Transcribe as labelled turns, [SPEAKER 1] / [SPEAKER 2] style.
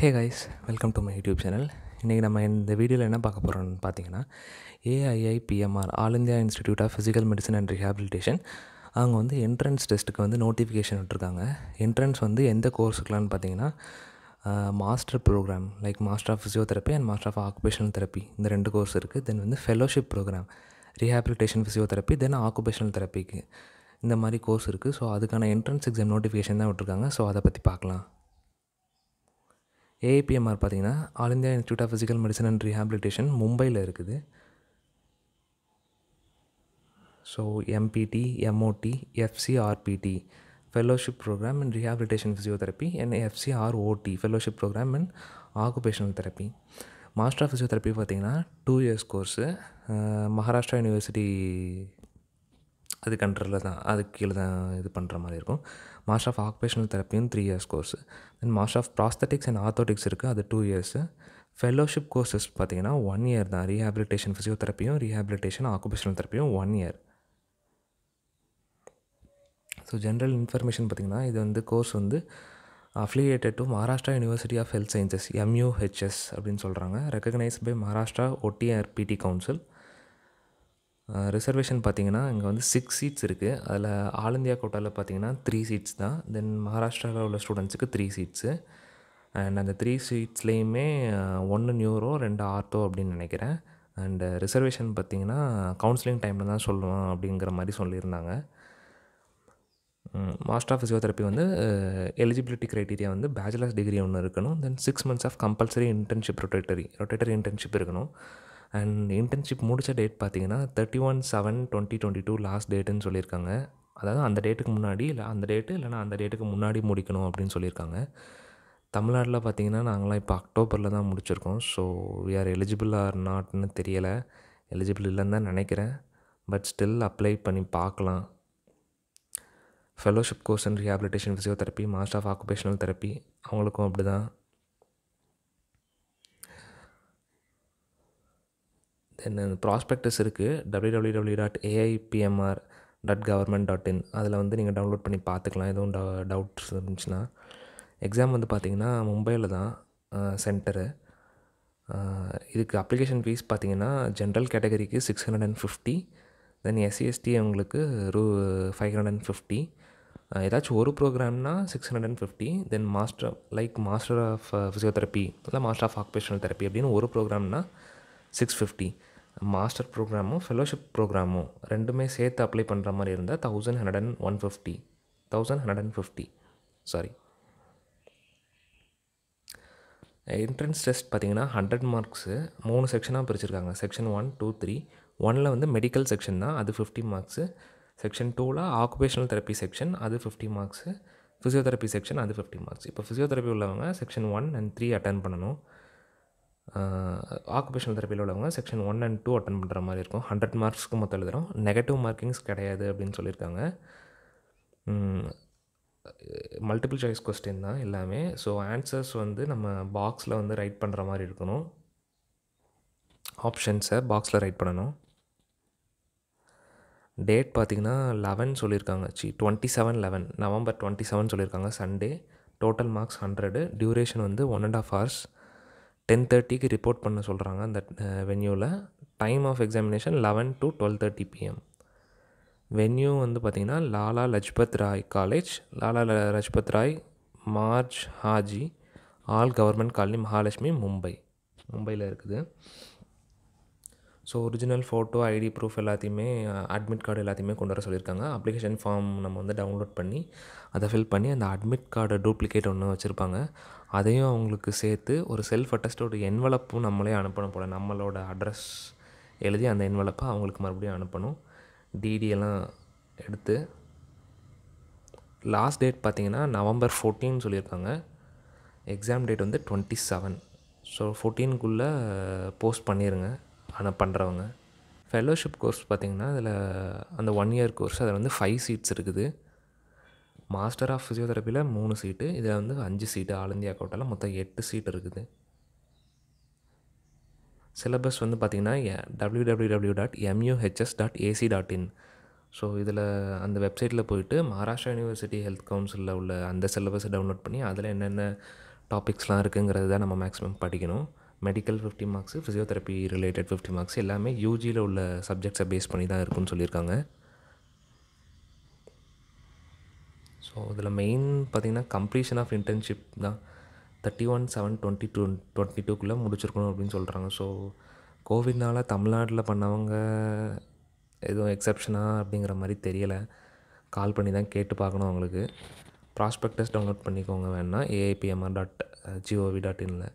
[SPEAKER 1] Hey guys welcome to my YouTube channel இன்றைக்கி நம்ம இந்த வீடியோவில் என்ன பார்க்க போகிறோம்னு பார்த்தீங்கன்னா AIIPMR all India institute of physical medicine and rehabilitation அவங்க வந்து என்ட்ரன்ஸ் டெஸ்ட்டுக்கு வந்து நோட்டிஃபிகேஷன் விட்டுருக்காங்க. என்ட்ரன்ஸ் வந்து எந்த கோர்ஸுக்கலான்னு பார்த்தீங்கன்னா master program like master of physiotherapy and master of occupational therapy இந்த ரெண்டு கோர்ஸ் இருக்குது தென் வந்து fellowship program rehabilitation physiotherapy then occupational தெரப்பிக்கு இந்த மாதிரி கோர்ஸ் இருக்குது ஸோ அதுக்கான என்ட்ரன்ஸ் எக்ஸாம் நோட்டிஃபிகேஷன் தான் விட்டுருக்காங்க. ஸோ அதை பற்றி பார்க்கலாம். ஏஐபிஎம்ஆர் பார்த்தீங்கன்னா all India institute of physical medicine and rehabilitation மும்பையில் இருக்குது. So MPT MOT FCRPT fellowship program and rehabilitation physiotherapy and FCROT fellowship program in occupational therapy master of physiotherapy பார்த்தீங்கன்னா two years course Maharashtra university அது கண்ட்ரில் தான் அதுக்கு கீழே தான் இது பண்ணுற மாதிரி இருக்கும். Master of occupational தெரப்பியும் three years course then master of prosthetics and orthotics இருக்குது அது டூ இயர்ஸு ஃபெல்லோஷிப் கோர்சஸ் பார்த்தீங்கன்னா ஒன் இயர் தான். ரீஹாபிலிட்டேஷன் ஃபிசியோதெரப்பியும் rehabilitation occupational தெரப்பியும் one year so general information பார்த்திங்கன்னா இது வந்து கோர்ஸ் வந்து affiliated to Maharashtra university of health sciences MUHS அப்படின்னு சொல்கிறாங்க recognised by Maharashtra OTRPT council reservation பார்த்தீங்கன்னா இங்கே வந்து சிக்ஸ் சீட்ஸ் இருக்குது அதில் ஆல் இந்தியா கோட்டாவில் பார்த்தீங்கன்னா த்ரீ சீட்ஸ் தான். தென் மகாராஷ்டிராவில் உள்ள ஸ்டூடெண்ட்ஸுக்கு த்ரீ சீட்ஸு அண்ட் அந்த த்ரீ சீட்ஸ்லேயுமே ஒன்று நியூரோ ரெண்டு ஆர்த்தோ அப்படின்னு நினைக்கிறேன். அண்டு ரிசர்வேஷன் பார்த்தீங்கன்னா கவுன்சிலிங் டைமில் தான் சொல்லுவோம் அப்படிங்கிற மாதிரி சொல்லியிருந்தாங்க. மாஸ்டர் ஆஃப் ஃபிசியோதெரப்பி வந்து எலிஜிபிலிட்டி க்ரைட்டீரியா வந்து பேச்சுலர்ஸ் டிகிரி ஒன்று இருக்கணும். Then six months of compulsory internship rotatory rotatory internship இருக்கணும். அண்ட் இன்டர்ன்ஷிப் முடித்த டேட் பார்த்தீங்கன்னா thirty one seven twenty twenty two last டேட்டுன்னு சொல்லியிருக்காங்க. அதாவது அந்த டேட்டுக்கு முன்னாடி இல்லை அந்த டேட்டு இல்லைனா அந்த டேட்டுக்கு முன்னாடி முடிக்கணும் அப்படின்னு சொல்லியிருக்காங்க. தமிழ்நாட்டில் பார்த்தீங்கன்னா நாங்களாம் இப்போ அக்டோபரில் தான் முடிச்சிருக்கோம். So we are eligible or நாட்னு தெரியலை. எலிஜிபிள் இல்லைன்னு தான் நினைக்கிறேன். பட் ஸ்டில் அப்ளை பண்ணி பார்க்கலாம். Fellowship course and rehabilitation physiotherapy master of occupational therapy அவங்களுக்கும் அப்படி தான் தென் ப்ராஸ்பெக்டஸ் இருக்குது W W W dot AIPMR dot government dot in அதில் வந்து நீங்கள் டவுன்லோட் பண்ணி பார்த்துக்கலாம் எதுவும் ட டவுட்ஸ் இருந்துச்சுன்னா. எக்ஸாம் வந்து பார்த்திங்கன்னா மும்பையில் தான் சென்டரு இதுக்கு அப்ளிகேஷன் ஃபீஸ் பார்த்திங்கன்னா ஜென்ரல் கேட்டகரிக்கு six hundred and fifty then SC ST அவங்களுக்கு ரூ ஃபைவ் ஹண்ட்ரட் அண்ட் ஃபிஃப்டி ஏதாச்சும் ஒரு ப்ரோக்ராம்னா six hundred and fifty then master like master of physiotherapy இல்லை மாஸ்டர் ஆஃப் ஆக்குபேஷனல் தெரப்பி அப்படின்னு ஒரு ப்ரோக்ராம்னா சிக்ஸ் ஃபிஃப்டி. மாஸ்டர் ப்ரோக்ராமும் ஃபெலோஷிப் ப்ரோக்ராமும் ரெண்டுமே சேர்த்து அப்ளை பண்ணுற மாதிரி இருந்தால் thousand hundred and one fifty thousand hundred and fifty sorry entrance test பார்த்திங்கன்னா ஹண்ட்ரட் மார்க்ஸு மூணு செக்ஷனாக பிரிச்சிருக்காங்க. செக்ஷன் ஒன் டூ த்ரீ ஒனில் வந்து மெடிக்கல் செக்ஷன் தான் அது ஃபிஃப்டி மார்க்ஸு செக்ஷன் டூவில் ஆக்குபேஷனல் தெரப்பி செக்ஷன் அது ஃபிஃப்டி மார்க்ஸு ஃபிசியோதெரப்பி செக்ஷன் அது ஃபிஃப்டி மார்க்ஸ் இப்போ ஃபிசியோதெரப்பி உள்ளவங்க section one and three attend பண்ணணும். ஆக்குபேஷனல் தெரப்பியில் உள்ளவங்க section one and two attend பண்ணுற மாதிரி இருக்கும். ஹண்ட்ரட் மார்க்ஸ்க்கு மொத்தம் எழுதுகிறோம் நெகட்டிவ் மார்க்கிங்ஸ் கிடையாது அப்படின்னு சொல்லியிருக்காங்க. மல்டிபிள் சாய்ஸ் கொஸ்டின் தான் எல்லாமே. ஸோ ஆன்சர்ஸ் வந்து நம்ம பாக்ஸில் வந்து ரைட் பண்ணுற மாதிரி இருக்கணும். ஆப்ஷன்ஸை பாக்ஸில் ரைட் பண்ணணும். டேட் பார்த்திங்கன்னா லெவன் சொல்லியிருக்காங்க. C twenty seven eleven November twenty seven சொல்லியிருக்காங்க. Sunday total marks hundred duration வந்து one and half hours ten தேர்ட்டிக்கு ரிப்போர்ட் பண்ண சொல்கிறாங்க அந்த வென்யூவில் time of examination eleven to twelve thirty PM venue வந்து பார்த்திங்கன்னா Lala Lajpat Rai college Lala Lajpat Rai Marg Haji Ali government colony Mahalakshmi Mumbai. மும்பையில் இருக்குது. So original photo ID proof எல்லாத்தையுமே admit card எல்லாத்தையுமே கொண்டு வர சொல்லியிருக்காங்க. அப்ளிகேஷன் ஃபார்ம் நம்ம வந்து டவுன்லோட் பண்ணி அதை ஃபில் பண்ணி அந்த அட்மிட் கார்டு டூப்ளிகேட் ஒன்று வச்சுருப்பாங்க. அதையும் அவங்களுக்கு சேர்த்து ஒரு செல்ஃப் அட்டஸ்டோட என்வலப்பும் நம்மளே அனுப்பணும் போல். நம்மளோட அட்ரஸ் எழுதி அந்த என்வலப்பை அவங்களுக்கு மறுபடியும் அனுப்பணும். டிடியெல்லாம் எடுத்து லாஸ்ட் டேட் பார்த்திங்கன்னா நவம்பர் ஃபோர்டீன் சொல்லியிருக்காங்க. எக்ஸாம் டேட் வந்து டுவெண்ட்டி செவன் ஸோ ஃபோர்டீனுக்குள்ளே போஸ்ட் பண்ணிடுங்க ஆனால் பண்ணுறவங்க ஃபெலோஷிப் கோர்ஸ் பார்த்திங்கன்னா அதில் அந்த ஒன் இயர் கோர்ஸ் அதில் வந்து ஃபைவ் சீட்ஸ் இருக்குது. மாஸ்டர் ஆஃப் ஃபிசியோதெரப்பியில் மூணு சீட்டு இதில் வந்து அஞ்சு சீட்டு ஆல் இந்தியா கோட்டாவில் மொத்தம் எட்டு சீட் இருக்குது. சிலபஸ் வந்து பார்த்திங்கன்னா W W W dot MUHS dot AC dot in so இதில் அந்த வெப்சைட்டில் போயிட்டு மகாராஷ்டிரா யூனிவர்சிட்டி ஹெல்த் கவுன்சிலில் உள்ள அந்த சிலபஸை டவுன்லோட் பண்ணி அதில் என்னென்ன டாபிக்ஸ்லாம் இருக்குங்கிறது தான் நம்ம மேக்ஸிமம் படிக்கணும். Medical fifty marks physiotherapy related fifty marks எல்லாமே யூஜியில் உள்ள சப்ஜெக்ட்ஸை பேஸ் பண்ணி தான் இருக்குன்னு சொல்லியிருக்காங்க. ஸோ இதில் மெயின் பார்த்திங்கன்னா கம்ப்ளீஷன் ஆஃப் இன்டர்ன்ஷிப் தான். Thirty one seven twenty two twenty டூக்குள்ளே முடிச்சிருக்கணும் அப்படின்னு சொல்கிறாங்க ஸோ கோவிட்னால் தமிழ்நாட்டில் பண்ணவங்க எதுவும் எக்ஸப்ஷனாக அப்படிங்கிற மாதிரி தெரியலை. கால் பண்ணி தான் கேட்டு பார்க்கணும் அவங்களுக்கு. ப்ராஸ்பெக்டஸ் டவுன்லோட் பண்ணிக்கோங்க வேணால் ஏஐபிஎம்ஆர் டாட் ஜிஓவி டாட் இனில்